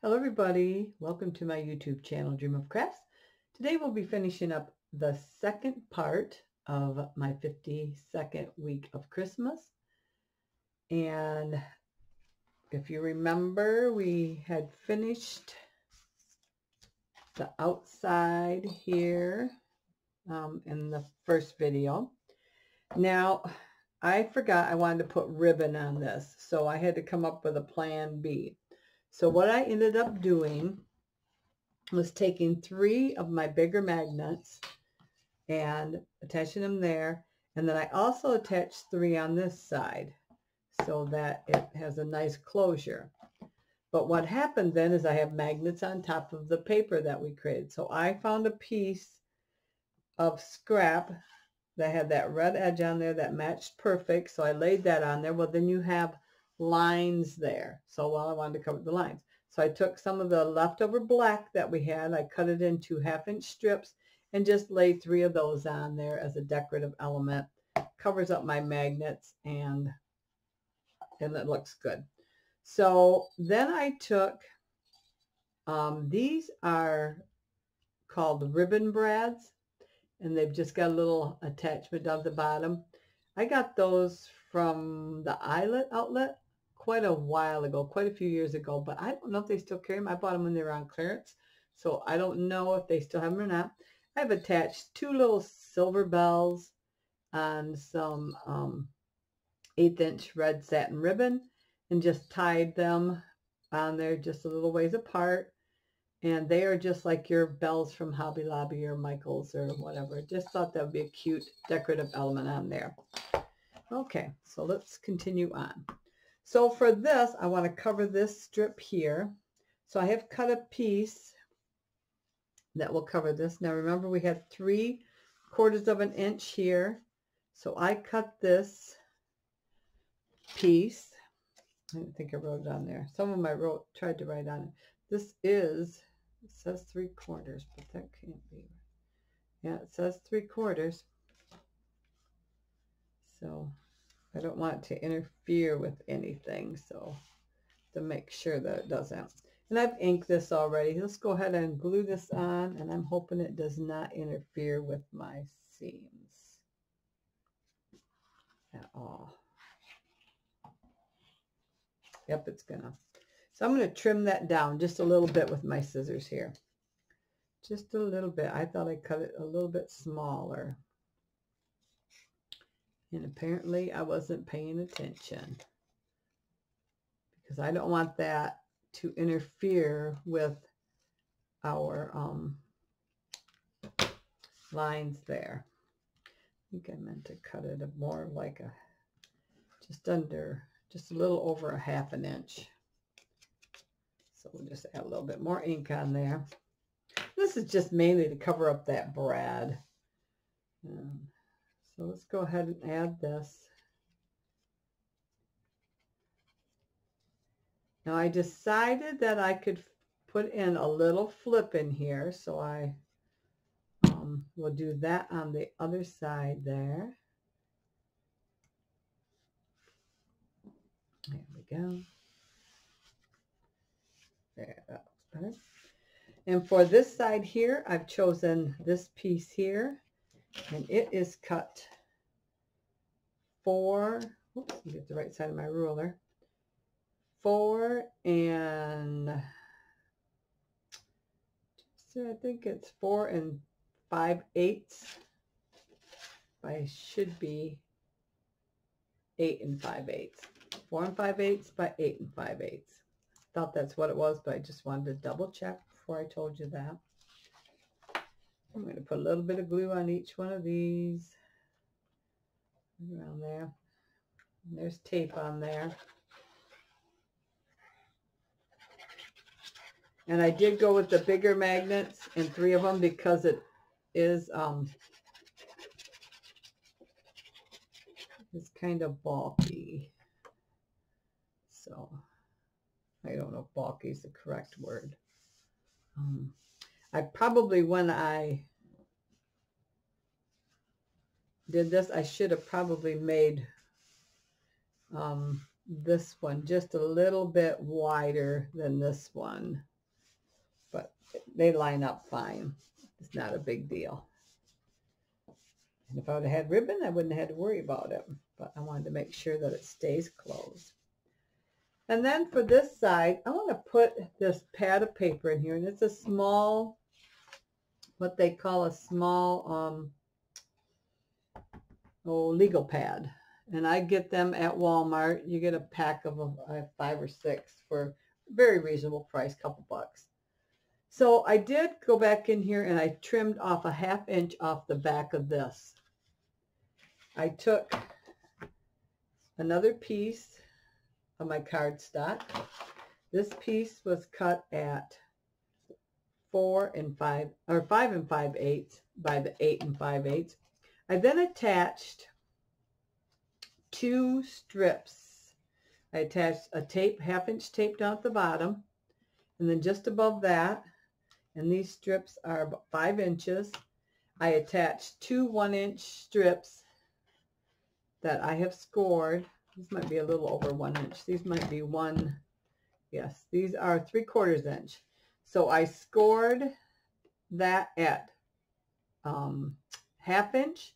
Hello everybody, welcome to my YouTube channel Dream of Crafts. Today we'll be finishing up the second part of my 52nd week of Christmas. And if you remember, we had finished the outside here um, in the first video. Now, I forgot I wanted to put ribbon on this, so I had to come up with a plan B. So what I ended up doing was taking three of my bigger magnets and attaching them there. And then I also attached three on this side so that it has a nice closure. But what happened then is I have magnets on top of the paper that we created. So I found a piece of scrap that had that red edge on there that matched perfect. So I laid that on there. Well, then you have lines there. So well, I wanted to cover the lines. So I took some of the leftover black that we had, I cut it into half inch strips and just laid three of those on there as a decorative element. Covers up my magnets and, and it looks good. So then I took, um, these are called ribbon brads and they've just got a little attachment down the bottom. I got those from the Eyelet outlet quite a while ago, quite a few years ago, but I don't know if they still carry them. I bought them when they were on clearance, so I don't know if they still have them or not. I've attached two little silver bells and some um, eighth inch red satin ribbon and just tied them on there just a little ways apart. And they are just like your bells from Hobby Lobby or Michael's or whatever. Just thought that would be a cute decorative element on there. Okay, so let's continue on. So for this, I want to cover this strip here. So I have cut a piece that will cover this. Now remember we had three quarters of an inch here. So I cut this piece. I didn't think I wrote it on there. Some of my wrote, tried to write on it. This is, it says three quarters, but that can't be. Yeah, it says three quarters. So I don't want to interfere with anything, so to make sure that it doesn't. And I've inked this already. Let's go ahead and glue this on, and I'm hoping it does not interfere with my seams at all. Yep, it's gonna. So I'm going to trim that down just a little bit with my scissors here. Just a little bit. I thought I cut it a little bit smaller. And apparently I wasn't paying attention because I don't want that to interfere with our um, lines there. I think I meant to cut it more like a, just under, just a little over a half an inch. So we'll just add a little bit more ink on there. This is just mainly to cover up that brad. Um, so let's go ahead and add this. Now I decided that I could put in a little flip in here, so I um, will do that on the other side there. There we go. There, that better. And for this side here, I've chosen this piece here and it is cut four, oops, get the right side of my ruler, four and so I think it's four and five eighths. I should be eight and five eighths. Four and five eighths by eight and five eighths. Thought that's what it was, but I just wanted to double check before I told you that. I'm going to put a little bit of glue on each one of these around there. And there's tape on there. And I did go with the bigger magnets and three of them because it is um it's kind of bulky. So I don't know if bulky is the correct word. Um, I probably, when I did this, I should have probably made um, this one just a little bit wider than this one. but they line up fine. It's not a big deal. And if I would have had ribbon, I wouldn't have had to worry about it. But I wanted to make sure that it stays closed. And then for this side, I want to put this pad of paper in here. And it's a small, what they call a small, um, oh, legal pad. And I get them at Walmart. You get a pack of them, five or six for very reasonable price, couple bucks. So I did go back in here and I trimmed off a half inch off the back of this. I took another piece of my cardstock. This piece was cut at four and five, or five and five eighths by the eight and five eighths. I then attached two strips. I attached a tape, half inch tape down at the bottom, and then just above that, and these strips are five inches, I attached two one inch strips that I have scored. These might be a little over one inch. These might be one, yes, these are three quarters inch. So I scored that at um, half inch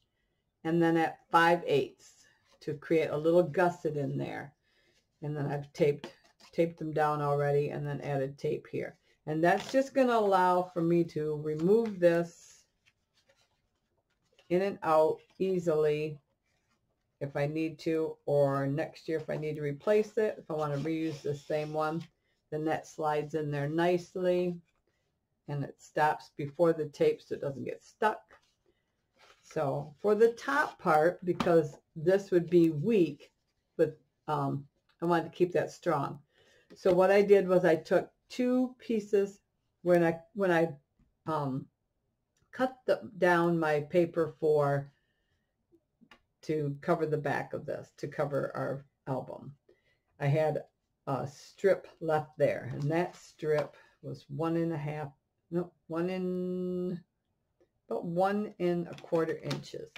and then at five eighths to create a little gusset in there. And then I've taped, taped them down already and then added tape here. And that's just going to allow for me to remove this in and out easily if I need to, or next year if I need to replace it, if I want to reuse the same one, then that slides in there nicely and it stops before the tape so it doesn't get stuck. So for the top part, because this would be weak, but um, I wanted to keep that strong. So what I did was I took two pieces when I when I um, cut the, down my paper for to cover the back of this, to cover our album. I had a strip left there, and that strip was one and a half, no, one in, one and a quarter inches.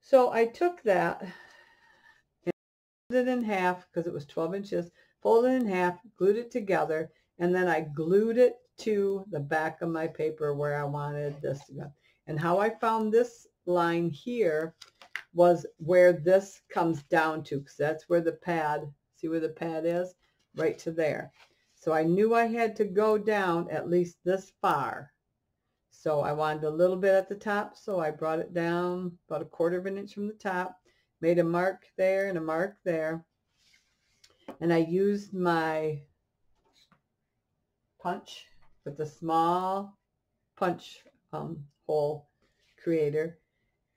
So I took that and folded it in half because it was 12 inches, folded it in half, glued it together, and then I glued it to the back of my paper where I wanted this to go. And how I found this line here was where this comes down to because that's where the pad, see where the pad is? Right to there. So I knew I had to go down at least this far. So I wanted a little bit at the top, so I brought it down about a quarter of an inch from the top, made a mark there and a mark there. And I used my punch with the small punch um, hole creator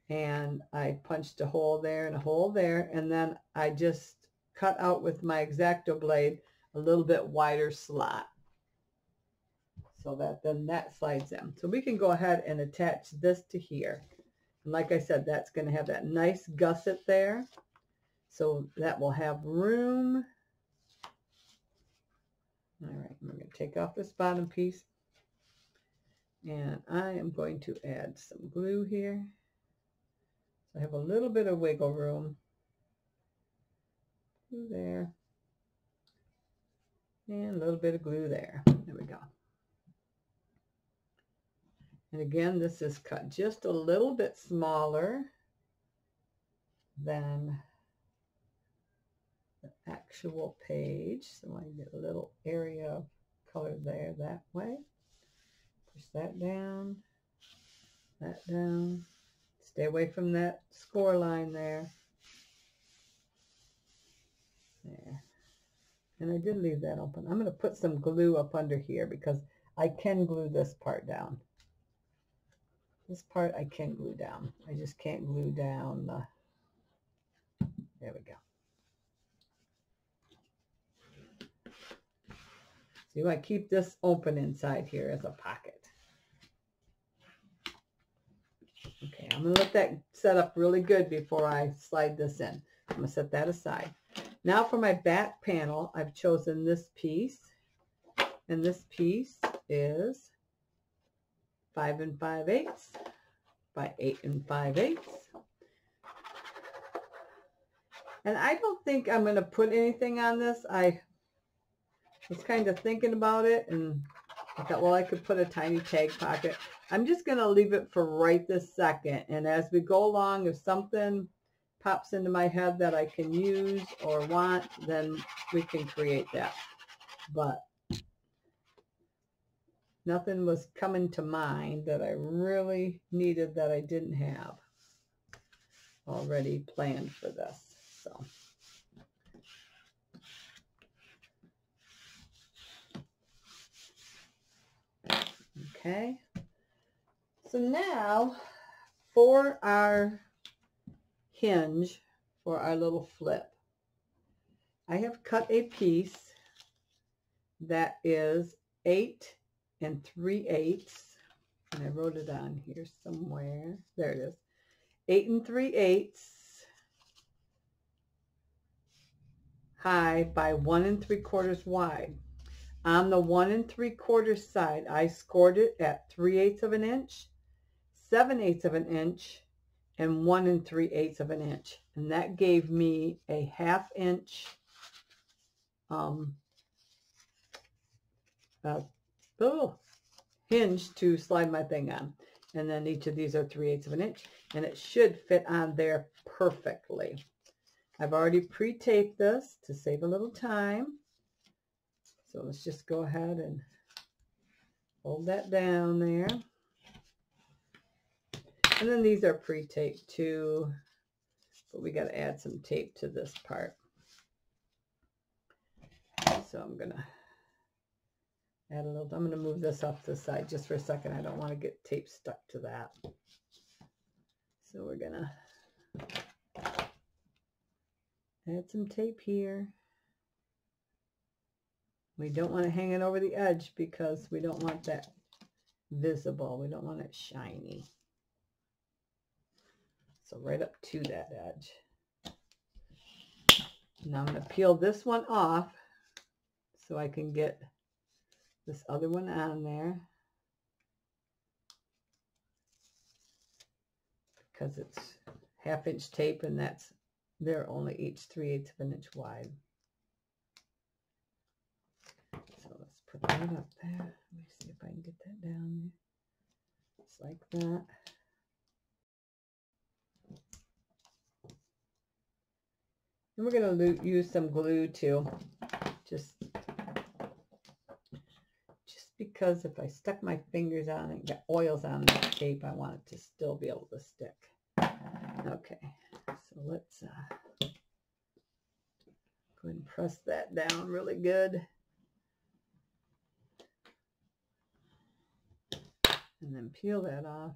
and I punched a hole there and a hole there and then I just cut out with my X-Acto blade a little bit wider slot so that then that slides in. So we can go ahead and attach this to here. And like I said, that's going to have that nice gusset there. So that will have room. All right, I'm going to take off this bottom piece. And I am going to add some glue here. So I have a little bit of wiggle room. There. And a little bit of glue there. There we go. And again, this is cut just a little bit smaller than the actual page. So I get a little area of color there that way. Push that down, that down. Stay away from that score line there. There. And I did leave that open. I'm going to put some glue up under here because I can glue this part down. This part I can't glue down. I just can't glue down the... There we go. So you want to keep this open inside here as a pocket. Okay, I'm going to let that set up really good before I slide this in. I'm going to set that aside. Now for my back panel, I've chosen this piece. And this piece is 5 and 5 eighths by 8 and 5 eighths. And I don't think I'm going to put anything on this. I was kind of thinking about it and I thought, well, I could put a tiny tag pocket. I'm just going to leave it for right this second. And as we go along, if something pops into my head that I can use or want, then we can create that. But nothing was coming to mind that I really needed that I didn't have already planned for this. So. Okay. So now for our hinge for our little flip, I have cut a piece that is eight and three eighths. And I wrote it on here somewhere. There it is. Eight and three eighths high by one and three quarters wide. On the one and three quarters side, I scored it at three eighths of an inch, seven eighths of an inch, and one and three eighths of an inch. And that gave me a half inch um, oh, hinge to slide my thing on. And then each of these are 3 eighths of an inch. And it should fit on there perfectly. I've already pre-taped this to save a little time. So let's just go ahead and hold that down there. And then these are pre-taped too, but we got to add some tape to this part. So I'm going to add a little, I'm going to move this off the side just for a second. I don't want to get tape stuck to that. So we're going to add some tape here. We don't want to hang it over the edge because we don't want that visible. We don't want it shiny. So right up to that edge. Now I'm going to peel this one off so I can get this other one on there. Because it's half inch tape and that's they're only each 3 eighths of an inch wide. So let's put that up there. Let me see if I can get that down. Just like that. And we're going to use some glue too. Just because if I stuck my fingers on it and got oils on that tape, I want it to still be able to stick. Okay, so let's uh, go ahead and press that down really good. and then peel that off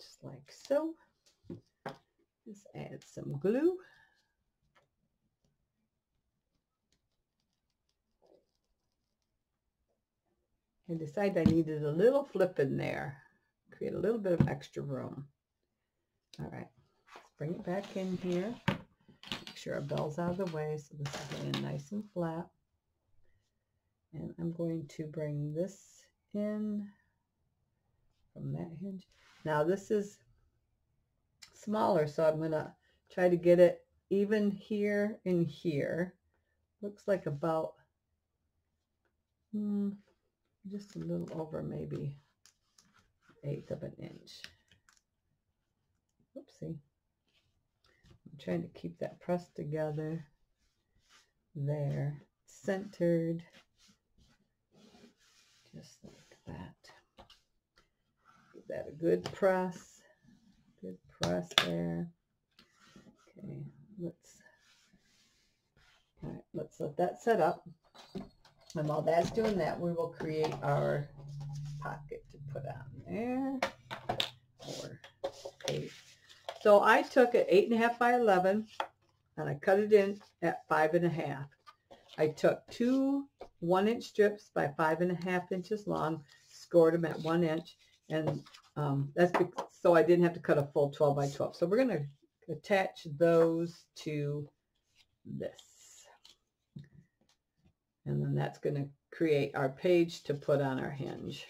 just like so. Just add some glue. I decided I needed a little flip in there, create a little bit of extra room. All right, let's bring it back in here. Make sure our bell's out of the way so this is laying nice and flat. And I'm going to bring this in from that hinge. Now this is smaller, so I'm going to try to get it even here and here. Looks like about hmm, just a little over maybe eighth of an inch. Oopsie. I'm trying to keep that pressed together there, centered just like that. Give that a good press. Good press there. Okay, let's all right, let's let that set up. And while that's doing that, we will create our pocket to put on there. Eight. So I took it eight and a half by 11 and I cut it in at five and a half. I took two one inch strips by five and a half inches long, scored them at one inch, and um, that's so I didn't have to cut a full 12 by 12. So we're going to attach those to this. And then that's going to create our page to put on our hinge.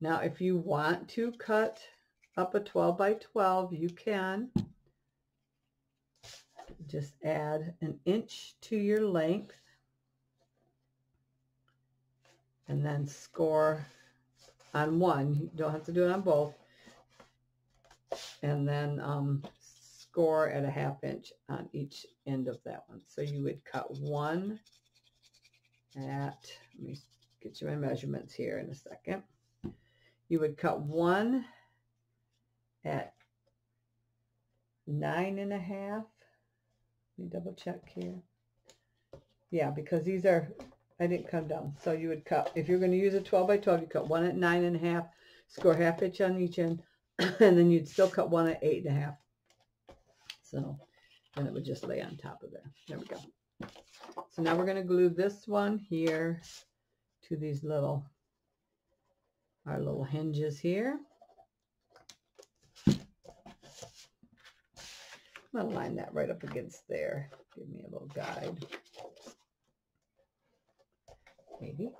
Now, if you want to cut up a 12 by 12, you can. Just add an inch to your length and then score on one. You don't have to do it on both. And then um, score at a half inch on each end of that one. So you would cut one at, let me get you my measurements here in a second. You would cut one at nine and a half. Let me double check here. Yeah, because these are, I didn't come down. So you would cut, if you're going to use a 12 by 12, you cut one at nine and a half, score half inch on each end, and then you'd still cut one at eight and a half. So then it would just lay on top of there. There we go. So now we're going to glue this one here to these little, our little hinges here. I'm going to line that right up against there. Give me a little guide. Maybe.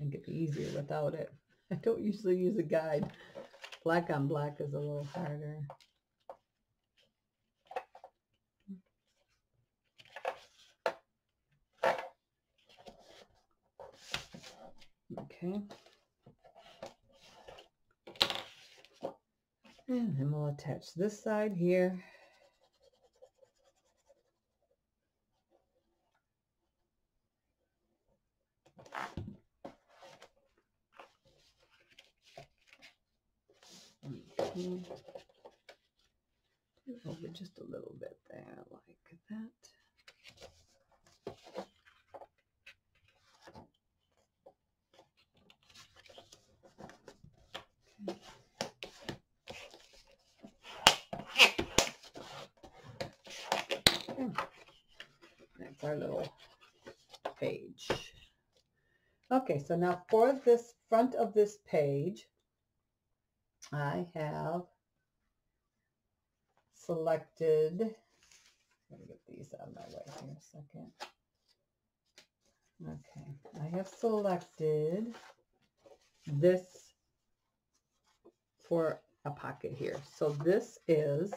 I think easier without it. I don't usually use a guide. Black on black is a little harder. Okay. And then we'll attach this side here. Okay. Over just a little bit there, like that. That's our little page. Okay, so now for this front of this page, I have selected, let me get these out of my way here a second. Okay, I have selected this for a pocket here. So this is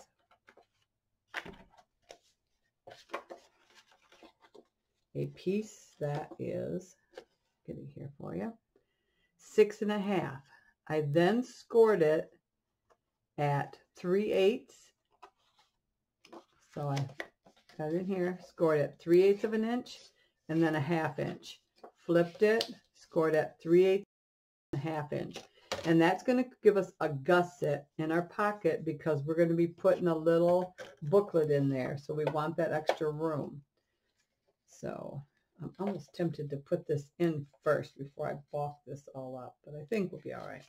a piece that is, get it here for you, six and a half. I then scored it at 3 eighths. So I cut it in here, scored at 3 eighths of an inch, and then a half inch. Flipped it, scored at 3 eighths and a half inch. And that's going to give us a gusset in our pocket because we're going to be putting a little booklet in there. So we want that extra room. So I'm almost tempted to put this in first before I balk this all up, but I think we'll be all right.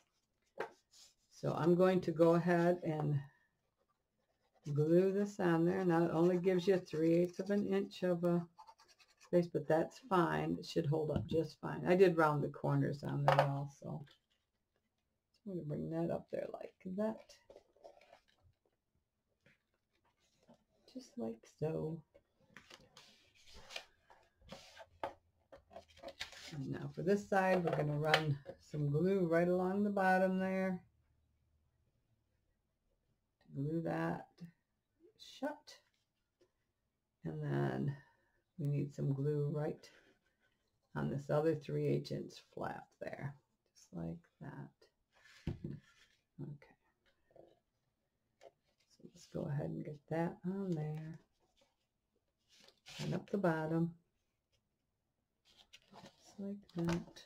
So I'm going to go ahead and glue this on there. Now it only gives you 3 eighths of an inch of a space, but that's fine. It should hold up just fine. I did round the corners on there also. So I'm going to bring that up there like that. Just like so. And now for this side, we're going to run some glue right along the bottom there. Glue that shut. And then we need some glue right on this other 3 8 inch flap there. Just like that. Okay. So let's go ahead and get that on there. And up the bottom like that.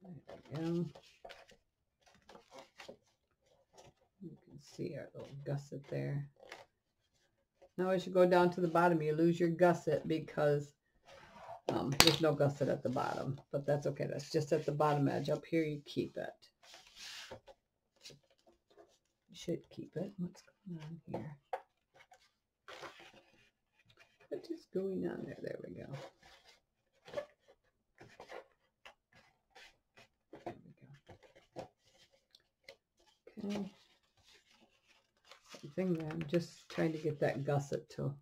There we go. You can see our little gusset there. Now as you go down to the bottom, you lose your gusset because um, there's no gusset at the bottom, but that's okay. That's just at the bottom edge. Up here, you keep it. You should keep it. What's going on here? What is going on there? There we go. There we go. Okay. Same thing there. I'm just trying to get that gusset to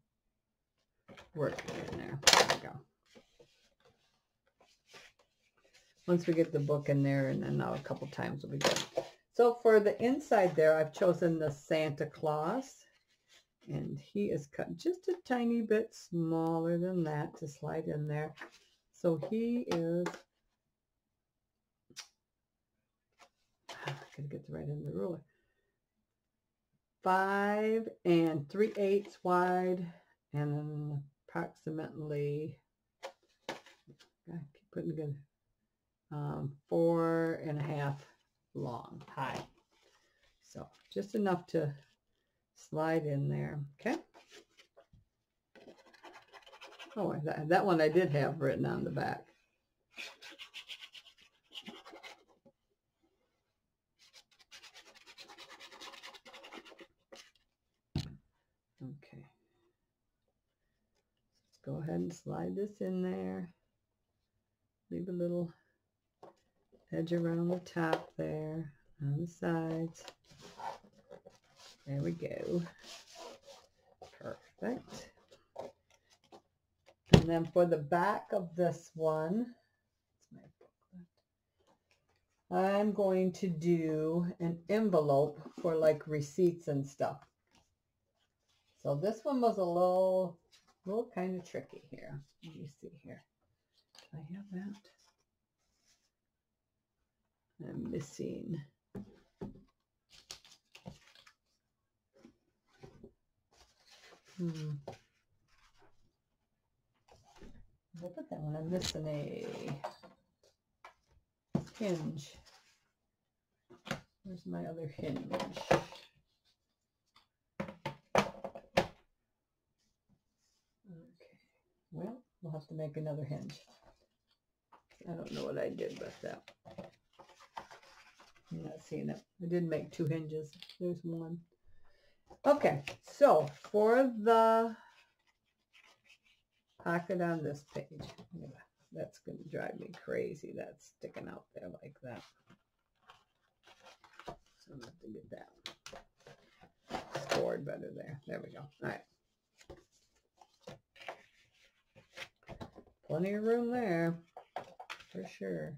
work in there. There we go. Once we get the book in there and then now a couple times will be good. So for the inside there, I've chosen the Santa Claus. And he is cut just a tiny bit smaller than that to slide in there. So he is, I gotta get the right end of the ruler. Five and three eighths wide and approximately, I keep putting together, um, four and a half long high. So just enough to slide in there. Okay. Oh, that, that one I did have written on the back. Okay. Let's go ahead and slide this in there. Leave a little edge around the top there on the sides. There we go. Perfect. And then for the back of this one, I'm going to do an envelope for like receipts and stuff. So this one was a little, little kind of tricky here. Let me see here. Do I have that? I'm missing. Hmm. I put that one. I'm missing a hinge. Where's my other hinge? Okay. Well, we'll have to make another hinge. I don't know what I did with that. I'm not seeing it. I did make two hinges. There's one. Okay, so for the pocket on this page, that's going to drive me crazy. That's sticking out there like that. So I'm going have to get that scored better there. There we go. All right. Plenty of room there, for sure.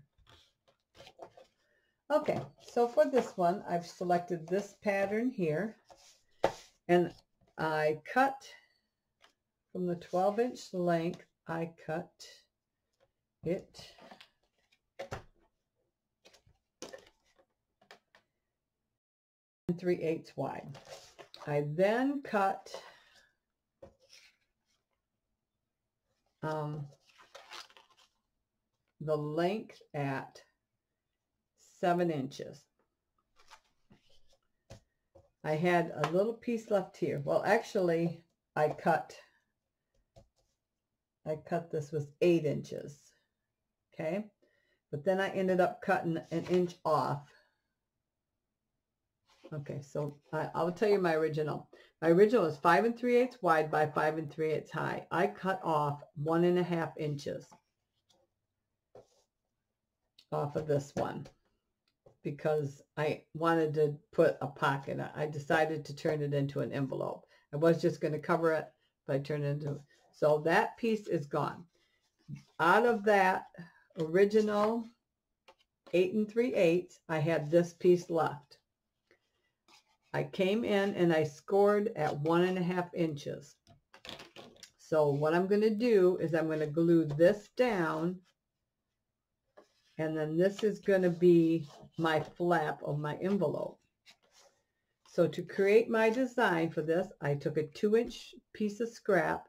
Okay, so for this one, I've selected this pattern here. And I cut from the 12 inch length, I cut it three eighths wide. I then cut um, the length at seven inches. I had a little piece left here. Well, actually, I cut, I cut this was eight inches. Okay. But then I ended up cutting an inch off. Okay, so I, I'll tell you my original. My original is five and three eighths wide by five and three eighths high. I cut off one and a half inches off of this one because I wanted to put a pocket. I decided to turn it into an envelope. I was just going to cover it, but I turned it into, so that piece is gone. Out of that original eight and three eighths, I had this piece left. I came in and I scored at one and a half inches. So what I'm going to do is I'm going to glue this down and then this is going to be my flap of my envelope. So to create my design for this, I took a two inch piece of scrap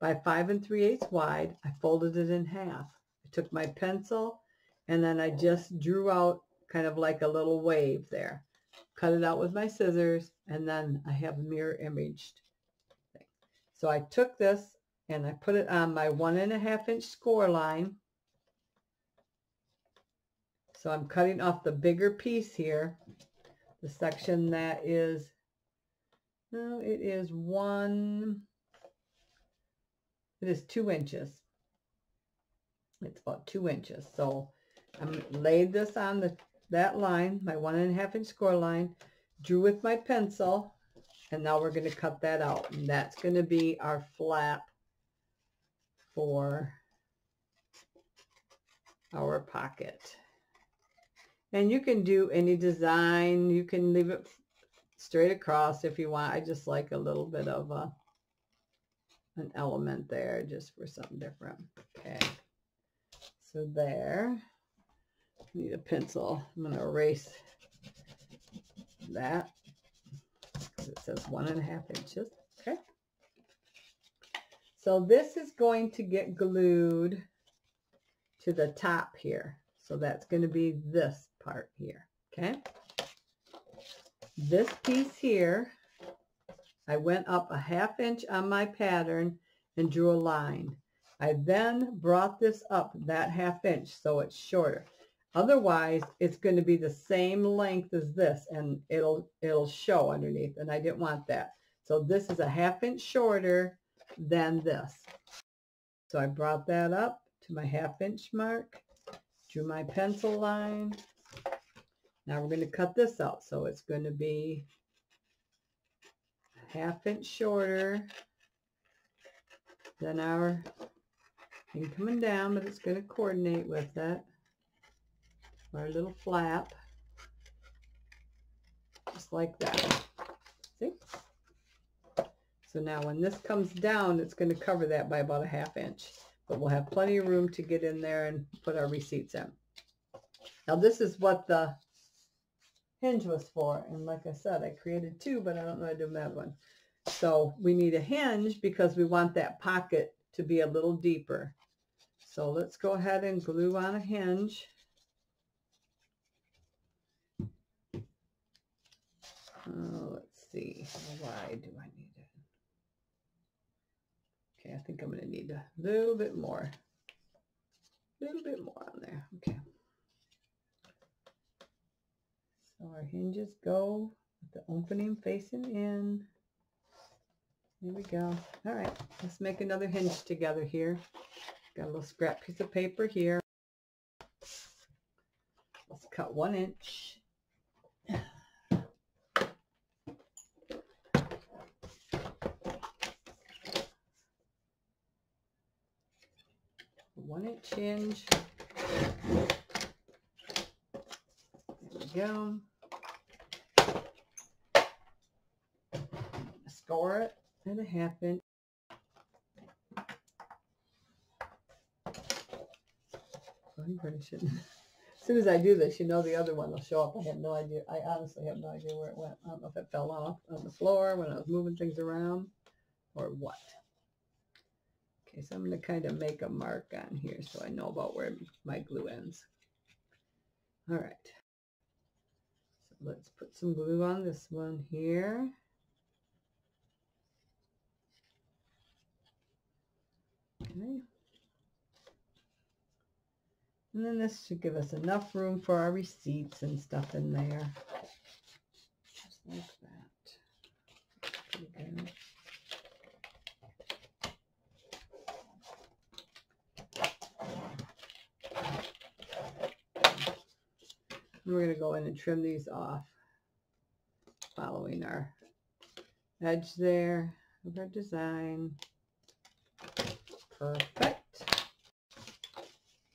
by five and three eighths wide. I folded it in half. I took my pencil and then I just drew out kind of like a little wave there. Cut it out with my scissors and then I have mirror imaged thing. So I took this and I put it on my one and a half inch score line so I'm cutting off the bigger piece here, the section that is, no, it is one, it is two inches. It's about two inches. So I'm laid this on the that line, my one and a half inch score line, drew with my pencil, and now we're going to cut that out. And that's going to be our flap for our pocket. And you can do any design. You can leave it straight across if you want. I just like a little bit of a, an element there just for something different. Okay. So there. Need a pencil. I'm going to erase that. Because it says one and a half inches. Okay. So this is going to get glued to the top here. So that's going to be this part here. Okay. This piece here, I went up a half inch on my pattern and drew a line. I then brought this up that half inch so it's shorter. Otherwise, it's going to be the same length as this and it'll it'll show underneath and I didn't want that. So this is a half inch shorter than this. So I brought that up to my half inch mark, drew my pencil line. Now we're going to cut this out. So it's going to be a half inch shorter than our thing coming down, but it's going to coordinate with that. Our little flap. Just like that. See? So now when this comes down, it's going to cover that by about a half inch. But we'll have plenty of room to get in there and put our receipts in. Now this is what the hinge was for. And like I said, I created two, but I don't know to do that one. So we need a hinge because we want that pocket to be a little deeper. So let's go ahead and glue on a hinge. Uh, let's see. Why do I need it? Okay, I think I'm going to need a little bit more. A little bit more on there. Okay. So our hinges go with the opening facing in. There we go. All right, let's make another hinge together here. Got a little scrap piece of paper here. Let's cut one inch. One inch hinge. There we go. Score it and half inch. I'm. As soon as I do this, you know the other one will show up. I have no idea. I honestly have no idea where it went. I don't know if it fell off on the floor when I was moving things around or what. Okay, so I'm going to kind of make a mark on here so I know about where my glue ends. All right. Let's put some glue on this one here. Okay. And then this should give us enough room for our receipts and stuff in there. Just like that. We're going to go in and trim these off following our edge there of our design. Perfect.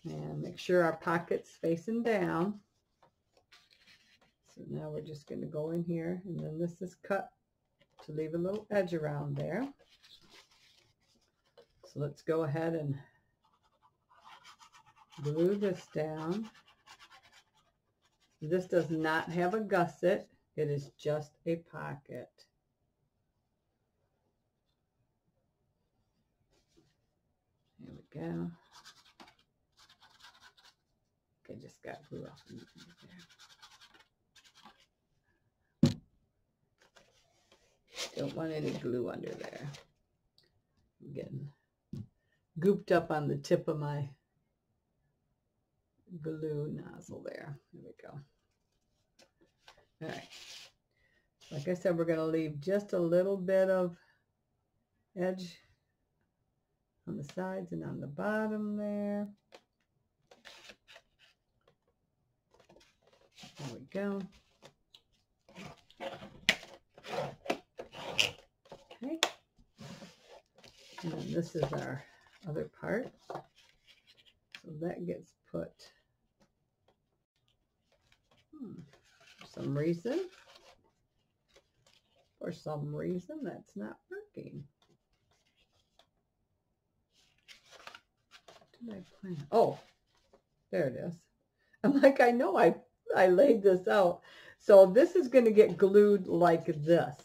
And make sure our pocket's facing down. So now we're just going to go in here and then this is cut to leave a little edge around there. So let's go ahead and glue this down. This does not have a gusset. It is just a pocket. There we go. I just got glue off there. Don't want any glue under there. I'm getting gooped up on the tip of my glue nozzle there. There we go. All right. Like I said, we're going to leave just a little bit of edge on the sides and on the bottom there. There we go. Okay. And this is our other part. So that gets put, hmm, some reason, for some reason that's not working. Did I plan? Oh, there it is. I'm like, I know I, I laid this out. So this is going to get glued like this.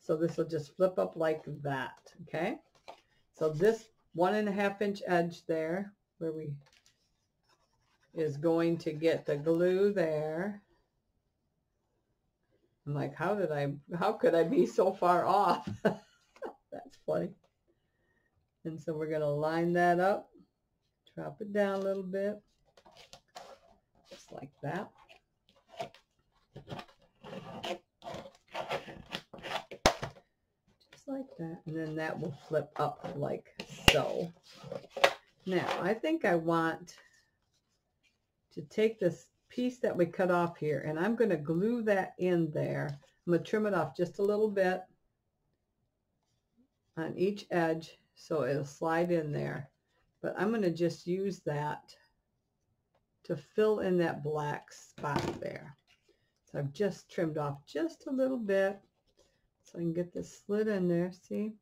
So this will just flip up like that. Okay. So this one and a half inch edge there where we is going to get the glue there. I'm like, how did I, how could I be so far off? That's funny. And so we're going to line that up, drop it down a little bit, just like that. Just like that. And then that will flip up like so. Now, I think I want to take this piece that we cut off here, and I'm going to glue that in there. I'm going to trim it off just a little bit on each edge so it'll slide in there. But I'm going to just use that to fill in that black spot there. So I've just trimmed off just a little bit so I can get this slit in there, see?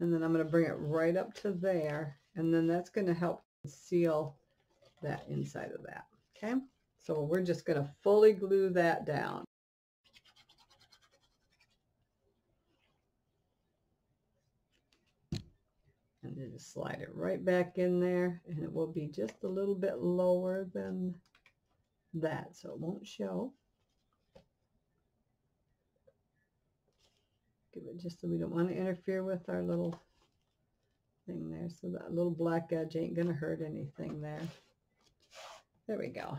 And then I'm going to bring it right up to there, and then that's going to help seal that inside of that, okay? So we're just going to fully glue that down. And then just slide it right back in there, and it will be just a little bit lower than that, so it won't show. Give it just so we don't want to interfere with our little thing there. So that little black edge ain't going to hurt anything there. There we go.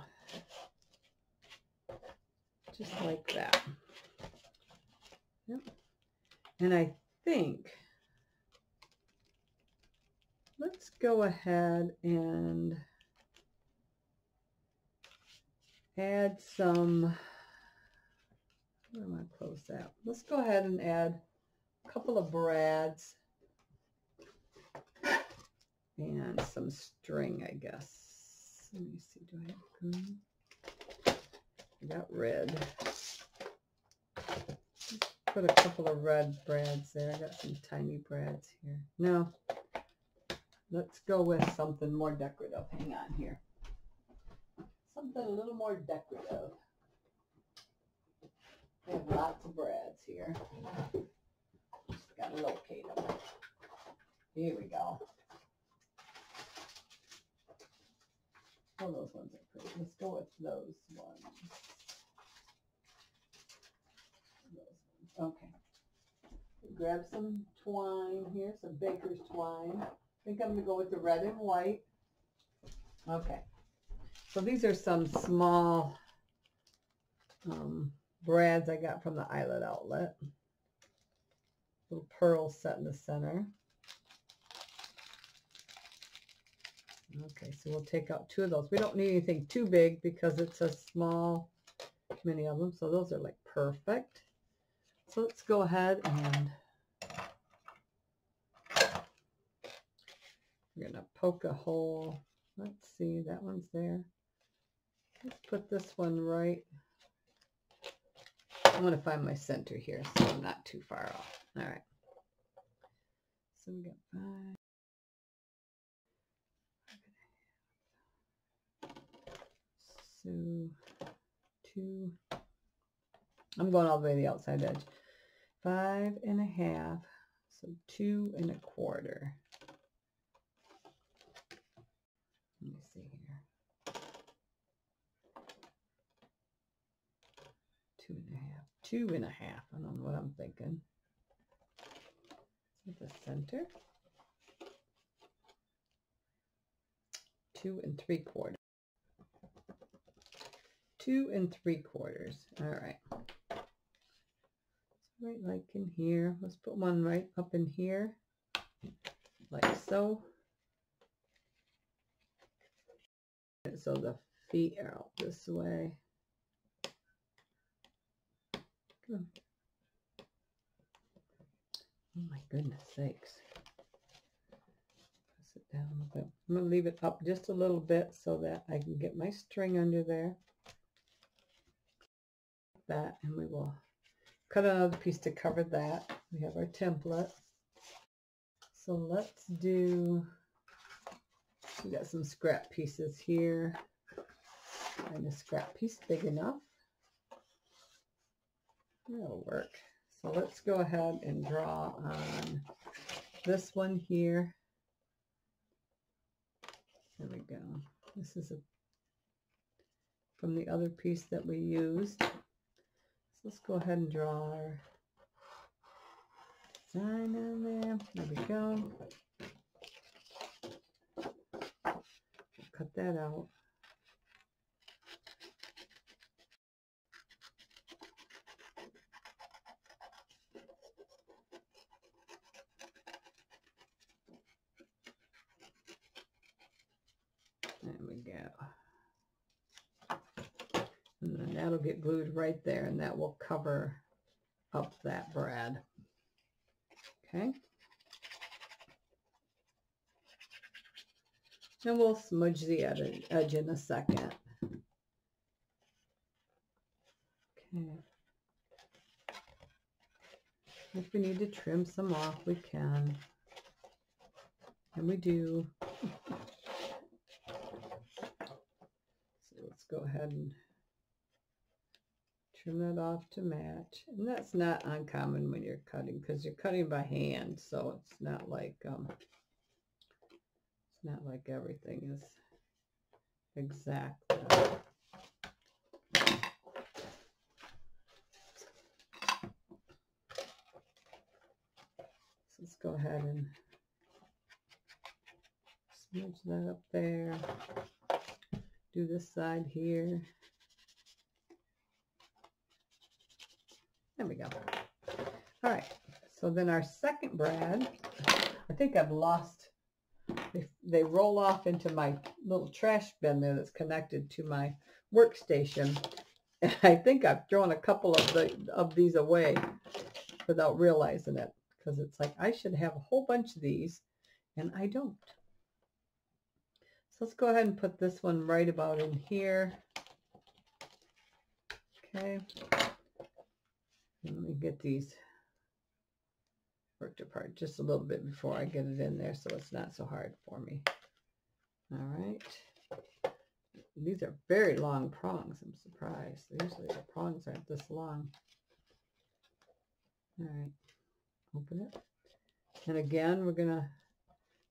Just like that. Yep. And I think, let's go ahead and add some, am I close that? Let's go ahead and add a couple of brads and some string, I guess. Let me see, do I have green? I got red. Put a couple of red brads there. I got some tiny brads here. No, let's go with something more decorative. Hang on here something a little more decorative. We have lots of brads here. Just gotta locate them. Here we go. Oh, those ones are pretty. Let's go with those ones. Those ones. Okay. Grab some twine here, some baker's twine. I think I'm going to go with the red and white. Okay. So these are some small um, brads I got from the Eyelet Outlet. Little pearls set in the center. Okay, so we'll take out two of those. We don't need anything too big because it's a small, many of them. So those are like perfect. So let's go ahead and we're going to poke a hole. Let's see, that one's there. Let's put this one right. I'm going to find my center here so I'm not too far off. All right. So we got five. So two. I'm going all the way to the outside edge. Five and a half. So two and a quarter. Let me see here. Two and a half, two and a half. I don't know what I'm thinking. The center? Two and three quarters. Two and three quarters. All right. Right like in here. Let's put one right up in here. Like so. So the feet are out this way. Oh my goodness sakes. it down a bit. I'm going to leave it up just a little bit so that I can get my string under there. That, and we will cut another piece to cover that. We have our template. So let's do, we got some scrap pieces here. And a scrap piece big enough. That'll work. So let's go ahead and draw on this one here. There we go. This is a from the other piece that we used. Let's go ahead and draw our design on there. There we go. Cut that out. There we go. And then that'll get glued right there and that will cover up that brad. Okay. And we'll smudge the edge, in a second. Okay. If we need to trim some off, we can. And we do. So let's go ahead and trim that off to match. And that's not uncommon when you're cutting because you're cutting by hand. So it's not like, um, it's not like everything is exact. So let's go ahead and smudge that up there. Do this side here. There we go. All right, so then our second brad, I think I've lost, they, they roll off into my little trash bin there that's connected to my workstation. And I think I've thrown a couple of the of these away without realizing it because it's like I should have a whole bunch of these and I don't. So let's go ahead and put this one right about in here. Okay. Let me get these worked apart just a little bit before I get it in there so it's not so hard for me. All right. These are very long prongs. I'm surprised. Usually the prongs aren't this long. All right. Open it. And again, we're going to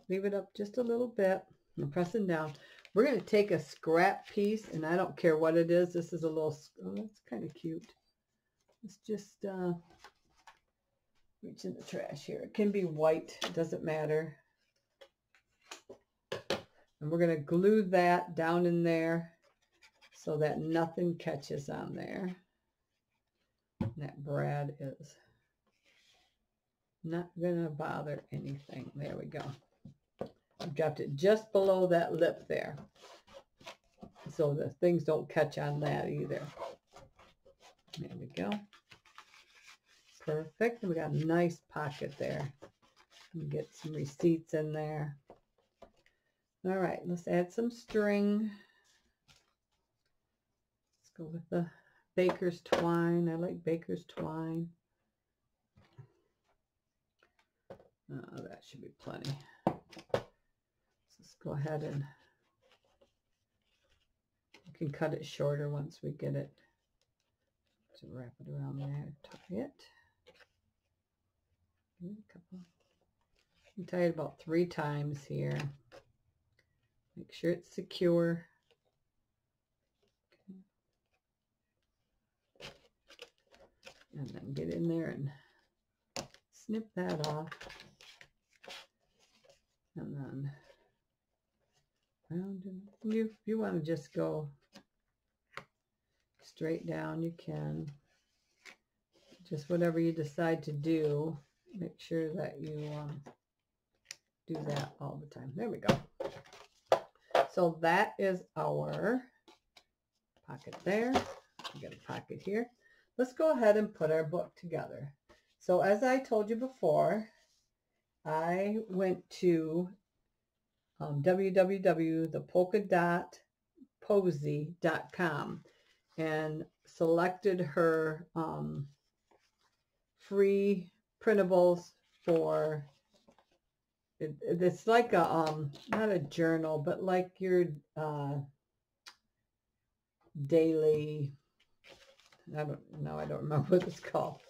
leave it up just a little bit. I'm pressing down. We're going to take a scrap piece, and I don't care what it is. This is a little, oh, that's kind of cute. Let's just uh, reach in the trash here. It can be white, it doesn't matter. And we're going to glue that down in there so that nothing catches on there. And that brad is not going to bother anything. There we go. I've dropped it just below that lip there. So the things don't catch on that either. There we go. Perfect. We got a nice pocket there. Let me get some receipts in there. All right, let's add some string. Let's go with the baker's twine. I like baker's twine. Oh, that should be plenty. let's go ahead and we can cut it shorter once we get it wrap it around there, tie it. A hmm, couple. You tie it about three times here. Make sure it's secure. Okay. And then get in there and snip that off. And then round and you, you want to just go straight down, you can. Just whatever you decide to do, make sure that you um, do that all the time. There we go. So that is our pocket there. We got a pocket here. Let's go ahead and put our book together. So as I told you before, I went to um, www.thepolkadotposy.com and selected her um, free printables for it, it's like a um not a journal but like your uh daily I don't know I don't remember what it's called.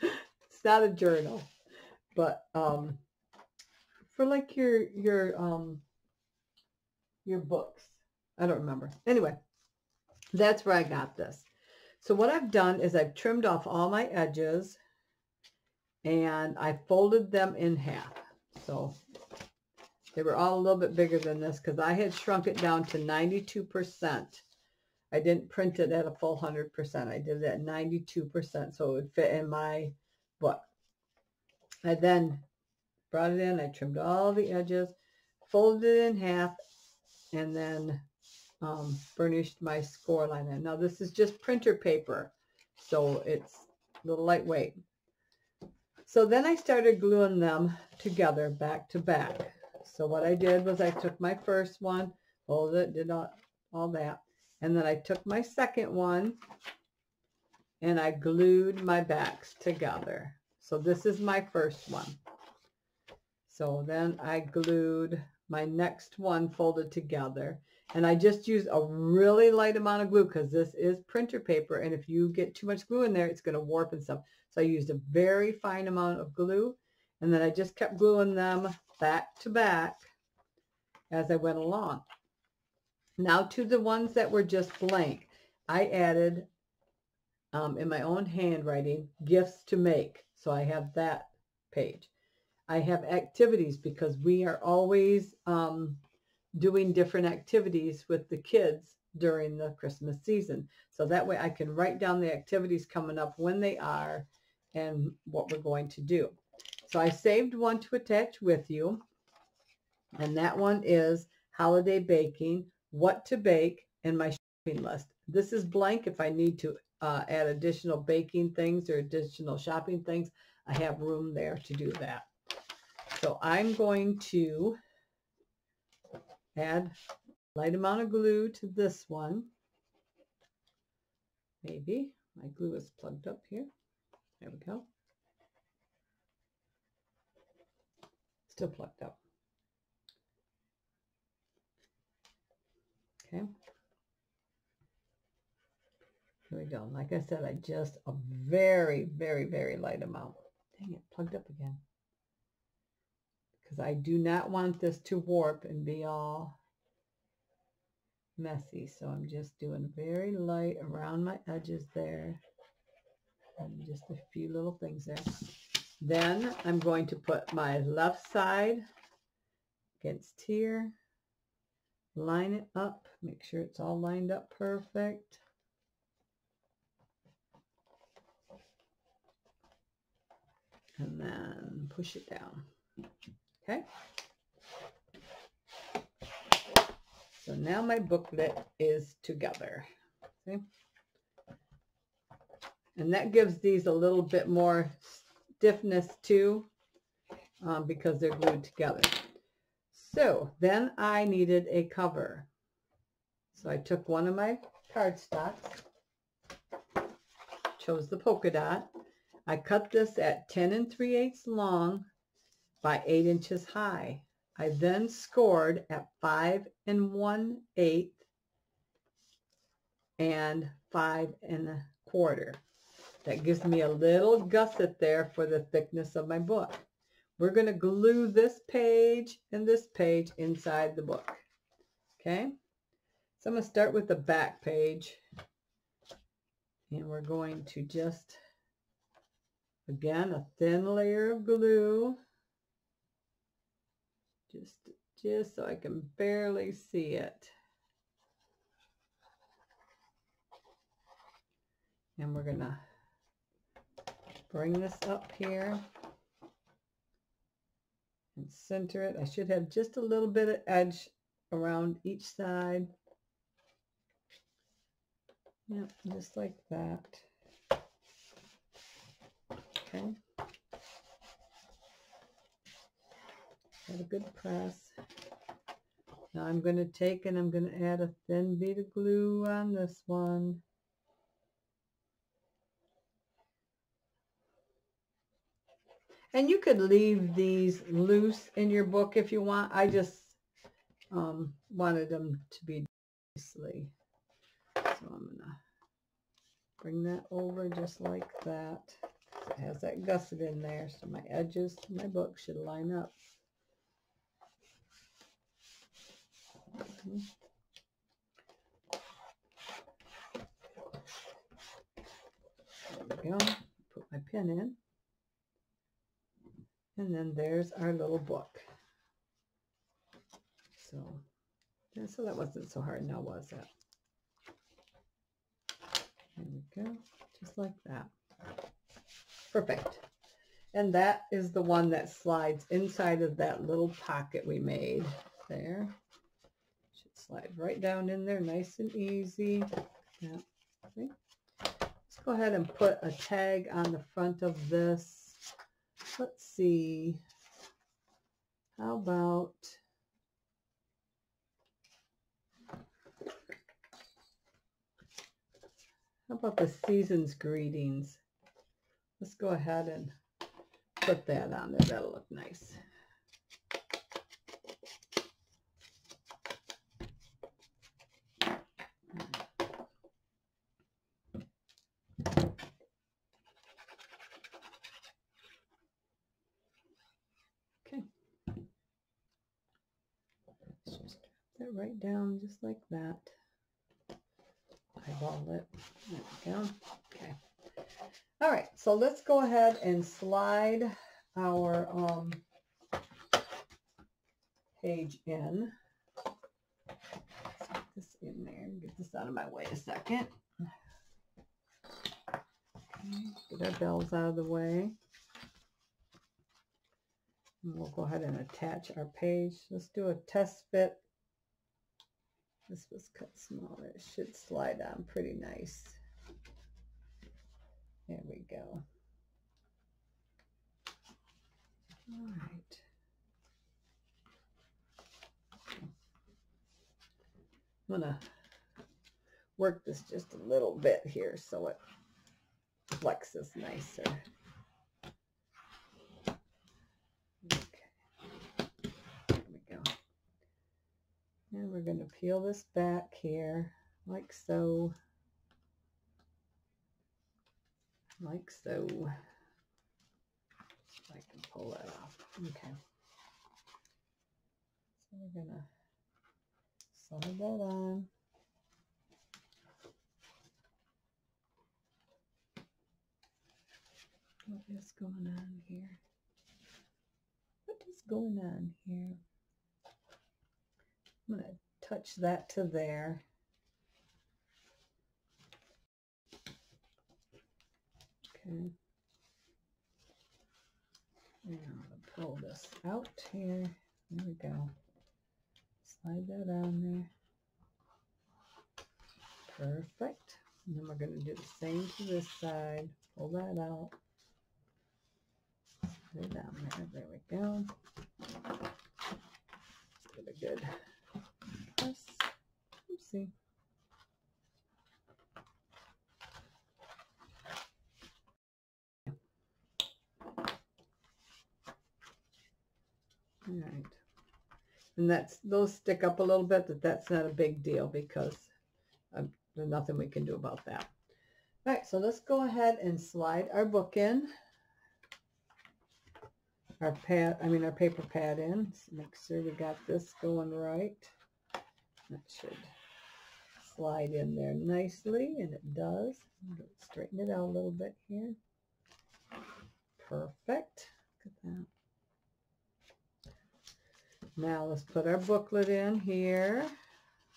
It's not a journal but um for like your your um your books. I don't remember. Anyway that's where I got this. So what I've done is I've trimmed off all my edges and I folded them in half. So they were all a little bit bigger than this because I had shrunk it down to 92%. I didn't print it at a full 100%. I did it at 92% so it would fit in my book. I then brought it in. I trimmed all the edges, folded it in half, and then um, burnished my score line in. Now this is just printer paper, so it's a little lightweight. So then I started gluing them together back to back. So what I did was I took my first one, folded it, did all, all that, and then I took my second one and I glued my backs together. So this is my first one. So then I glued my next one folded together and I just use a really light amount of glue because this is printer paper. And if you get too much glue in there, it's going to warp and stuff. So I used a very fine amount of glue. And then I just kept gluing them back to back as I went along. Now to the ones that were just blank, I added um, in my own handwriting, gifts to make. So I have that page. I have activities because we are always um, doing different activities with the kids during the Christmas season. So that way I can write down the activities coming up when they are and what we're going to do. So I saved one to attach with you. And that one is holiday baking, what to bake, and my shopping list. This is blank if I need to uh, add additional baking things or additional shopping things. I have room there to do that. So I'm going to add light amount of glue to this one. Maybe. My glue is plugged up here. There we go. Still plugged up. Okay. Here we go. Like I said, I just a very, very, very light amount. Dang it, plugged up again because I do not want this to warp and be all messy. So I'm just doing very light around my edges there. And just a few little things there. Then I'm going to put my left side against here. Line it up. Make sure it's all lined up perfect. And then push it down. Okay. So now my booklet is together. See? And that gives these a little bit more stiffness too um, because they're glued together. So then I needed a cover. So I took one of my cardstocks, chose the polka dot. I cut this at 10 and 3 eighths long by 8 inches high. I then scored at 5 and 1 eighth and 5 and a quarter. That gives me a little gusset there for the thickness of my book. We're going to glue this page and this page inside the book. Okay? So I'm going to start with the back page. And we're going to just, again, a thin layer of glue just just so I can barely see it. And we're gonna bring this up here and center it. I should have just a little bit of edge around each side. Yep, just like that. Okay. A good press. Now I'm going to take and I'm going to add a thin bead of glue on this one. And you could leave these loose in your book if you want. I just um, wanted them to be nicely. So I'm going to bring that over just like that. It has that gusset in there, so my edges to my book should line up. There we go. Put my pin in. And then there's our little book. So, yeah, so that wasn't so hard now, was it? There we go, just like that. Perfect. And that is the one that slides inside of that little pocket we made there. Slide right down in there, nice and easy. Yeah. See? Let's go ahead and put a tag on the front of this. Let's see. How about How about the season's greetings? Let's go ahead and put that on there. That'll look nice. Okay. Just that right down just like that eyeball it. There we go. Okay. All right, so let's go ahead and slide our um, page in. Let's get this in there. Get this out of my way a second. Get our bells out of the way. And we'll go ahead and attach our page. Let's do a test fit this was cut smaller. It should slide on pretty nice. There we go. All right. I'm going to work this just a little bit here so it flexes nicer. And we're going to peel this back here like so. Like so. I can pull that off. Okay. So we're going to slide that on. What is going on here? What is going on here? I'm going to touch that to there. Okay. And I'm pull this out here. There we go. Slide that on there. Perfect. And then we're going to do the same to this side. Pull that out. Put it down there. There we go. Really good press. Oopsie. All right. And that's those stick up a little bit, but that's not a big deal because um, there's nothing we can do about that. All right, so let's go ahead and slide our book in. Our pad, I mean our paper pad in. make sure we got this going right. That should slide in there nicely, and it does. Straighten it out a little bit here. Perfect. Look at that. Now let's put our booklet in here.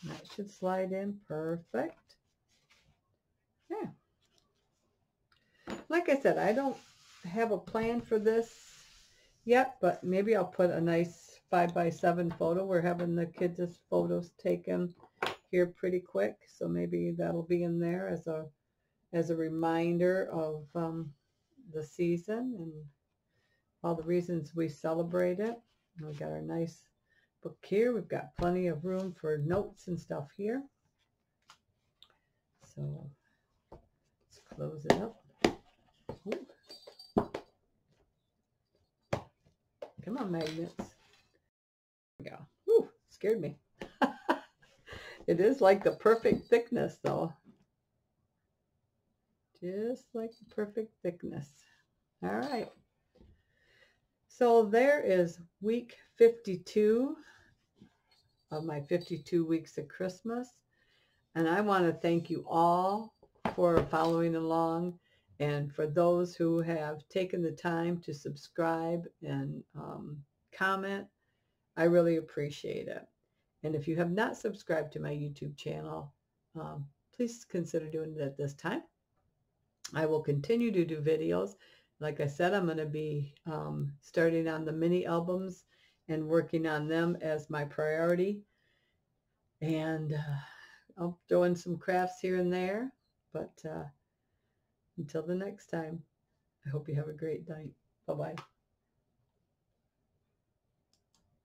That should slide in perfect. Yeah. Like I said, I don't have a plan for this yet, but maybe I'll put a nice five by seven photo. We're having the kids' photos taken here pretty quick, so maybe that'll be in there as a as a reminder of um, the season and all the reasons we celebrate it. we got our nice book here. We've got plenty of room for notes and stuff here. So let's close it up. Ooh. Come on, magnets. Go. Scared me. it is like the perfect thickness, though. Just like the perfect thickness. All right. So there is week 52 of my 52 weeks of Christmas. And I want to thank you all for following along and for those who have taken the time to subscribe and um, comment. I really appreciate it. And if you have not subscribed to my YouTube channel, um, please consider doing it at this time. I will continue to do videos. Like I said, I'm going to be um, starting on the mini albums and working on them as my priority. And uh, I'll throw in some crafts here and there. But uh, until the next time, I hope you have a great night. Bye-bye.